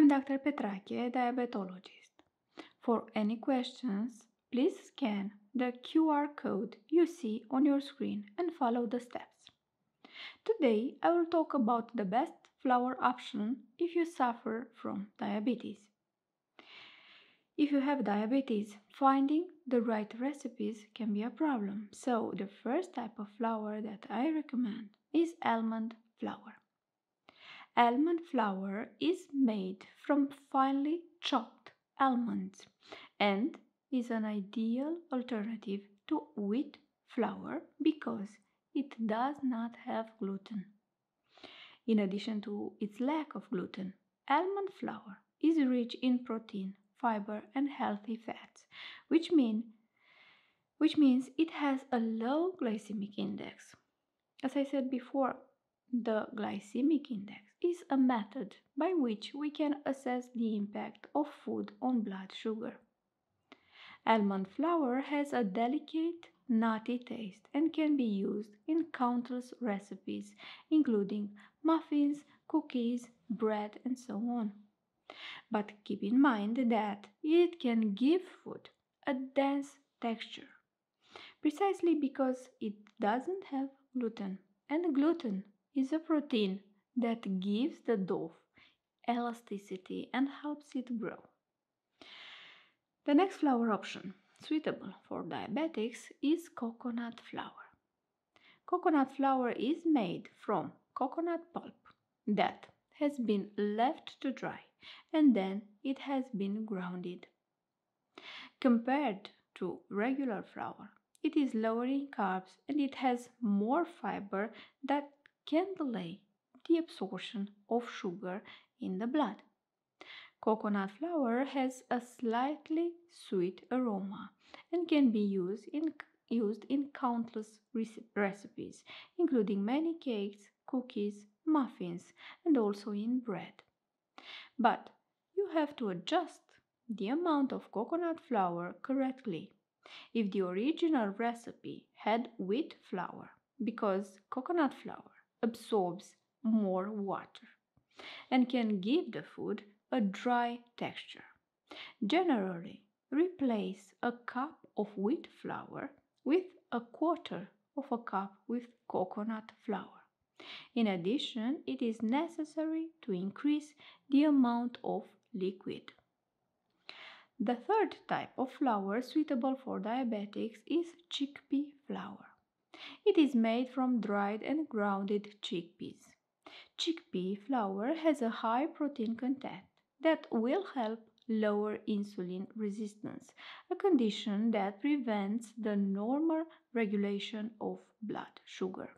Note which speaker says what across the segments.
Speaker 1: I'm Dr. Petrache, diabetologist. For any questions, please scan the QR code you see on your screen and follow the steps. Today, I will talk about the best flour option if you suffer from diabetes. If you have diabetes, finding the right recipes can be a problem. So, the first type of flour that I recommend is almond flour. Almond flour is made from finely chopped almonds and is an ideal alternative to wheat flour because it does not have gluten. In addition to its lack of gluten, almond flour is rich in protein fiber, and healthy fats, which mean which means it has a low glycemic index. As I said before, the glycemic index is a method by which we can assess the impact of food on blood sugar. Almond flour has a delicate, nutty taste and can be used in countless recipes, including muffins, cookies, bread, and so on. But keep in mind that it can give food a dense texture precisely because it doesn't have gluten. And gluten is a protein that gives the dough elasticity and helps it grow. The next flour option suitable for diabetics is coconut flour. Coconut flour is made from coconut pulp that has been left to dry and then it has been grounded. Compared to regular flour, it is lower in carbs and it has more fiber that can delay the absorption of sugar in the blood. Coconut flour has a slightly sweet aroma and can be used in, used in countless recipes, including many cakes, cookies, muffins, and also in bread. But you have to adjust the amount of coconut flour correctly. If the original recipe had wheat flour, because coconut flour absorbs more water and can give the food a dry texture. Generally, replace a cup of wheat flour with a quarter of a cup with coconut flour. In addition, it is necessary to increase the amount of liquid. The third type of flour suitable for diabetics is chickpea flour. It is made from dried and grounded chickpeas. Chickpea flour has a high protein content that will help lower insulin resistance, a condition that prevents the normal regulation of blood sugar.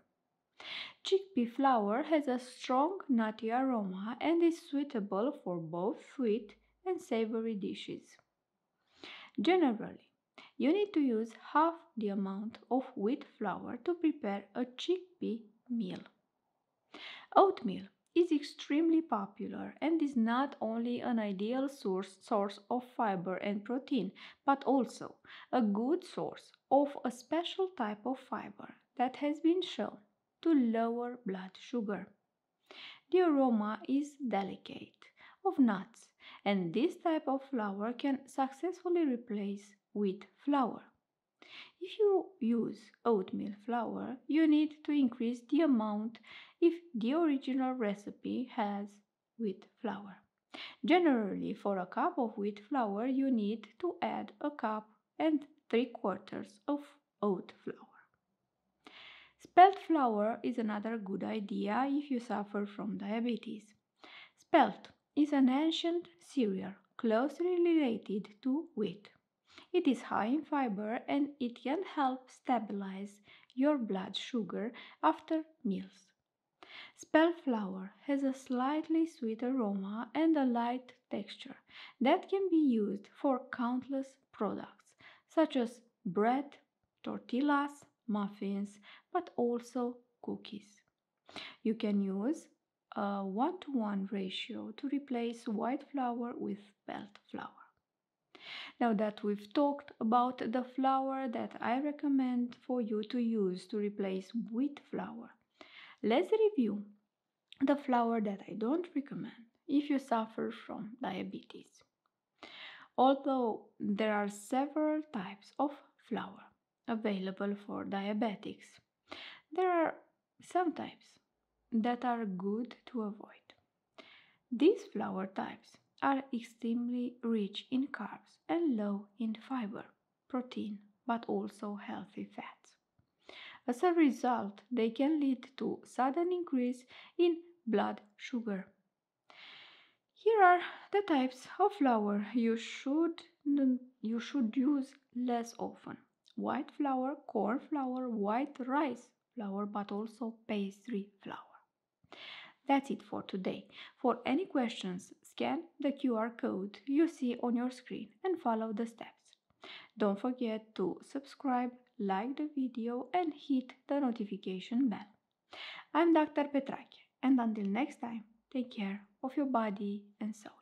Speaker 1: Chickpea flour has a strong nutty aroma and is suitable for both sweet and savory dishes. Generally, you need to use half the amount of wheat flour to prepare a chickpea meal. Oatmeal is extremely popular and is not only an ideal source, source of fiber and protein, but also a good source of a special type of fiber that has been shown to lower blood sugar. The aroma is delicate of nuts and this type of flour can successfully replace wheat flour. If you use oatmeal flour, you need to increase the amount if the original recipe has wheat flour. Generally, for a cup of wheat flour, you need to add a cup and three quarters of oat flour. Spelt flour is another good idea if you suffer from diabetes. Spelt is an ancient cereal closely related to wheat. It is high in fiber and it can help stabilize your blood sugar after meals. Spelt flour has a slightly sweet aroma and a light texture that can be used for countless products such as bread, tortillas, muffins, but also cookies. You can use a one to one ratio to replace white flour with spelt flour. Now that we've talked about the flour that I recommend for you to use to replace wheat flour, let's review the flour that I don't recommend if you suffer from diabetes. Although there are several types of flour available for diabetics, there are some types that are good to avoid. These flour types are extremely rich in carbs and low in fiber, protein, but also healthy fats. As a result, they can lead to sudden increase in blood sugar. Here are the types of flour you should you should use less often. White flour, corn flour, white rice flour, but also pastry flour. That's it for today. For any questions, scan the QR code you see on your screen and follow the steps. Don't forget to subscribe, like the video and hit the notification bell. I'm Dr. Petrache and until next time, take care of your body and soul.